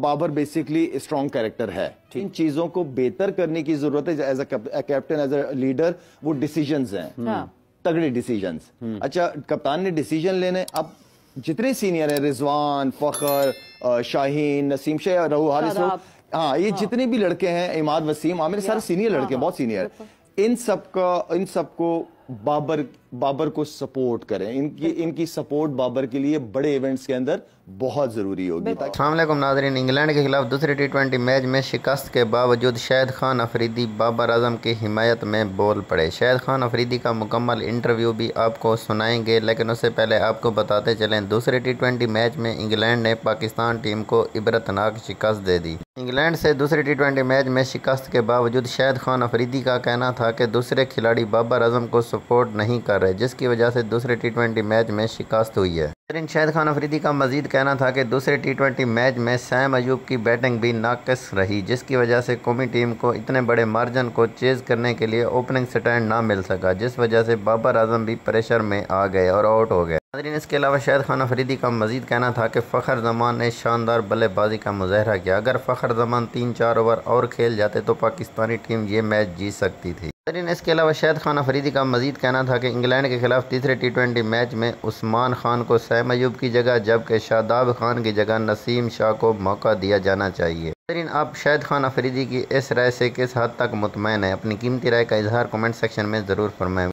Babar basically strong character ہے۔ ان چیزوں کو بہتر کرنے کی ضرورت ہے۔ As a captain as a leader وہ ڈیسیجنز ہیں۔ تگڑے ڈیسیجنز اچھا کپتان نے ڈیسیجن لینے۔ اب جتنے سینئر ہیں رضوان فخر شاہین نسیم شاہ رہو حارث ہاں یہ جتنے بھی لڑکے ہیں اماد وسیم عامر سارے سینئر لڑکے ہیں بہت سینئر ان سب کا ان سب کو بابر بابر کو سپورٹ کریں۔ ان کی ان کی سپورٹ بابر کے لیے بڑے ایونٹس کے اندر بہت ضروری ہوگی۔ السلام علیکم ناظرین۔ انگلینڈ کے خلاف دوسرے ٹی ٹوینٹی میچ میں شکست کے باوجود شاہد خان افریدی بابر اعظم کی حمایت میں بول پڑے۔ شاہد خان افریدی کا مکمل انٹرویو بھی آپ کو سنائیں گے لیکن اس سے پہلے آپ کو بتاتے چلیں دوسرے ٹی ٹوینٹی میچ میں انگلینڈ نے پاکستان ٹیم کو عبرتناک شکست دے دی۔ انگلینڈ سے دوسرے ٹی ٹوینٹی میچ میں شکست کے باوجود شاہد خان افریدی کا کہنا تھا کہ دوسرے کھلاڑی بابر اعظم کو سپورٹ نہیں کر رہے، جس کی وجہ سے دوسرے ٹی ٹوینٹی میچ میں شکست ہوئی ہے۔ شاہد خان افریدی کا مزید کہنا تھا کہ دوسرے ٹی ٹوینٹی میچ میں سیم ایوب کی بیٹنگ بھی ناقص رہی، جس کی وجہ سے قومی ٹیم کو اتنے بڑے مارجن کو چیز کرنے کے لیے اوپننگ سٹینڈ نہ مل سکا، جس وجہ سے بابر اعظم بھی پریشر میں آ گئے اور آؤٹ ہو گئے۔ ناظرین، اس کے علاوہ شاہد خان افریدی کا مزید کہنا تھا کہ فخر زمان نے شاندار بلے بازی کا مظاہرہ کیا۔ اگر فخر زمان تین چار اوور اور کھیل جاتے تو پاکستانی ٹیم یہ میچ جیت سکتی تھی۔ ناظرین، اس کے علاوہ شاہد خان افریدی کا مزید کہنا تھا کہ انگلینڈ کے خلاف تیسرے ٹی ٹوینٹی میچ میں عثمان خان کو سیم ایوب کی جگہ، جبکہ شاداب خان کی جگہ نسیم شاہ کو موقع دیا جانا چاہیے۔ ناظرین، آپ شاہد خان افریدی کی اس رائے سے کس حد تک مطمئن ہے اپنی قیمتی رائے کا اظہار کمنٹ سیکشن میں ضرور فرمائیں۔